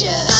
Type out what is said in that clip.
Yeah.